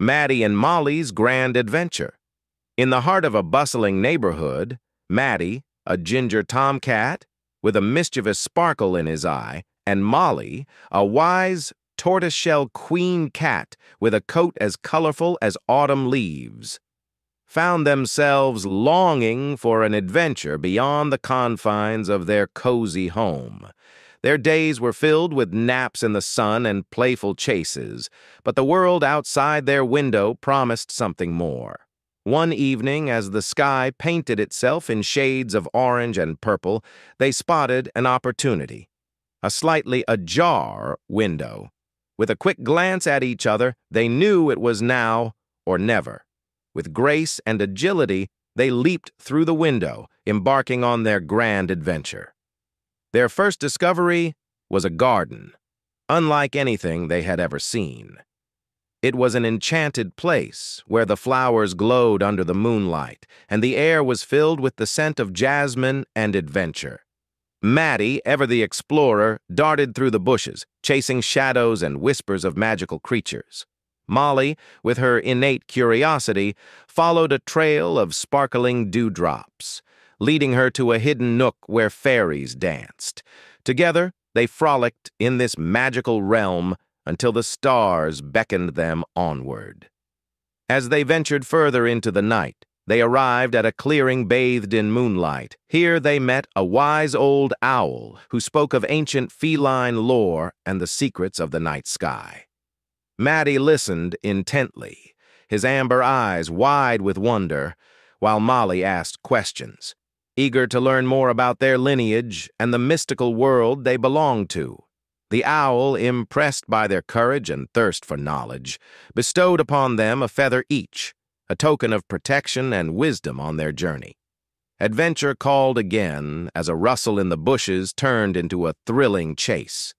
Maddy and Molly's Grand Adventure. In the heart of a bustling neighborhood, Maddy, a ginger tomcat with a mischievous sparkle in his eye, and Molly, a wise tortoiseshell queen cat with a coat as colorful as autumn leaves, found themselves longing for an adventure beyond the confines of their cozy home. Their days were filled with naps in the sun and playful chases, but the world outside their window promised something more. One evening, as the sky painted itself in shades of orange and purple, they spotted an opportunity. A slightly ajar window. With a quick glance at each other, they knew it was now or never. With grace and agility, they leaped through the window, embarking on their grand adventure. Their first discovery was a garden, unlike anything they had ever seen. It was an enchanted place where the flowers glowed under the moonlight and the air was filled with the scent of jasmine and adventure. Maddy, ever the explorer, darted through the bushes, chasing shadows and whispers of magical creatures. Molly, with her innate curiosity, followed a trail of sparkling dewdrops leading her to a hidden nook where fairies danced. Together, they frolicked in this magical realm until the stars beckoned them onward. As they ventured further into the night, they arrived at a clearing bathed in moonlight. Here they met a wise old owl who spoke of ancient feline lore and the secrets of the night sky. Maddy listened intently, his amber eyes wide with wonder, while Molly asked questions eager to learn more about their lineage and the mystical world they belonged to. The owl, impressed by their courage and thirst for knowledge, bestowed upon them a feather each, a token of protection and wisdom on their journey. Adventure called again as a rustle in the bushes turned into a thrilling chase.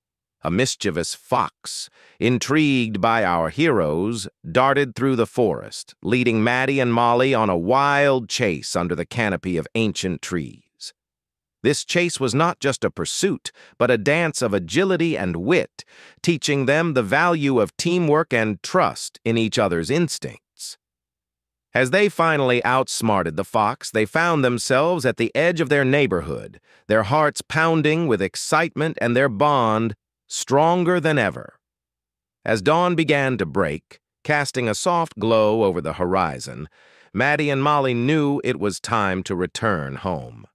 A mischievous fox, intrigued by our heroes, darted through the forest, leading Maddy and Molly on a wild chase under the canopy of ancient trees. This chase was not just a pursuit, but a dance of agility and wit, teaching them the value of teamwork and trust in each other's instincts. As they finally outsmarted the fox, they found themselves at the edge of their neighborhood, their hearts pounding with excitement and their bond stronger than ever. As dawn began to break, casting a soft glow over the horizon, Maddy and Molly knew it was time to return home.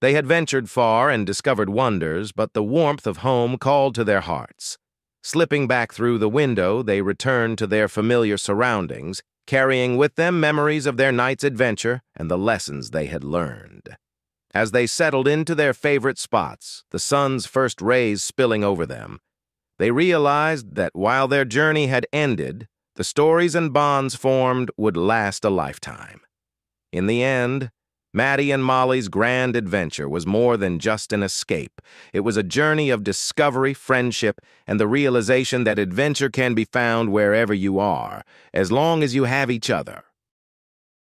They had ventured far and discovered wonders, but the warmth of home called to their hearts. Slipping back through the window, they returned to their familiar surroundings, carrying with them memories of their night's adventure and the lessons they had learned. As they settled into their favorite spots, the sun's first rays spilling over them, they realized that while their journey had ended, the stories and bonds formed would last a lifetime. In the end, Maddy and Molly's grand adventure was more than just an escape. It was a journey of discovery, friendship, and the realization that adventure can be found wherever you are, as long as you have each other.